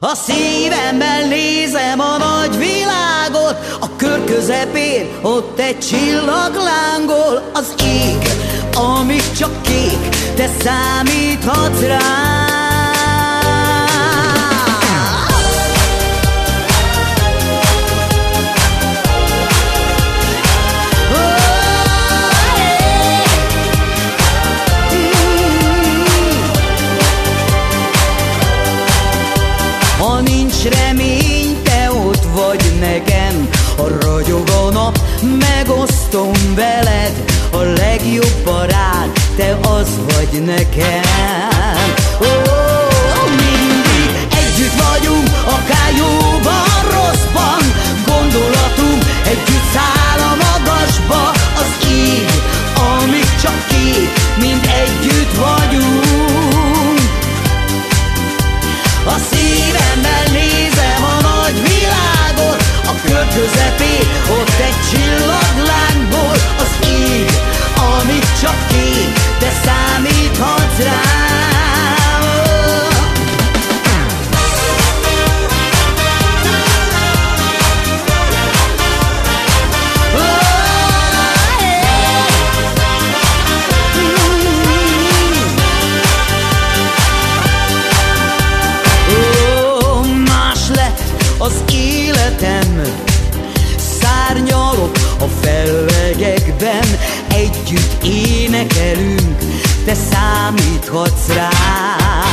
A szívemben nézem a nagy világot, a kör közepén ott egy csillag lángol, az ég, amit csak kék, te számíthatsz rám. remény, te ott vagy nekem. A ragyog nap, megosztom veled. A legjobb barát, te az vagy nekem. életben együtt énekelünk, te számíthatsz rám.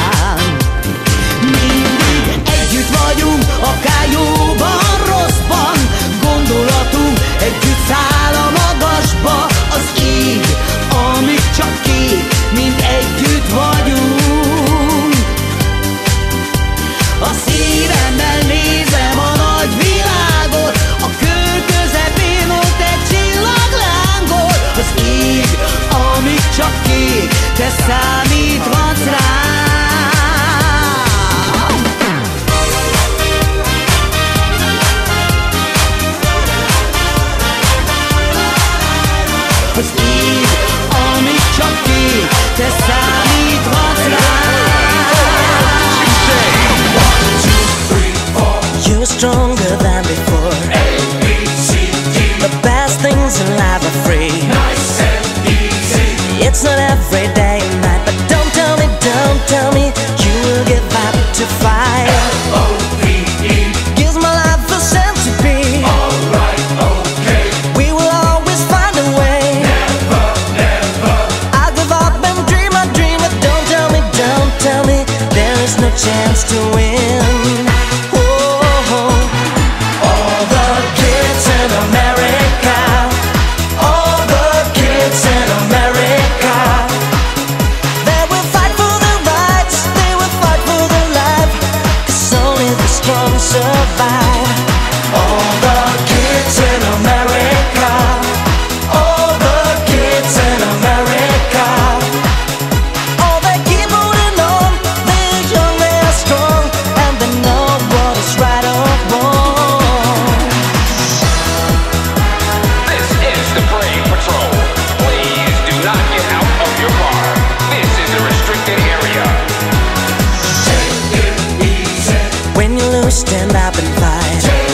every day and night. But don't tell me, don't tell me You will give up to fight. L-O-V-E Gives my life the sense to be Alright, okay We will always find a way. Never, never I give up and dream a dream But don't tell me, don't tell me There is no chance to win. All the kids in America When you lose, stand up and fight.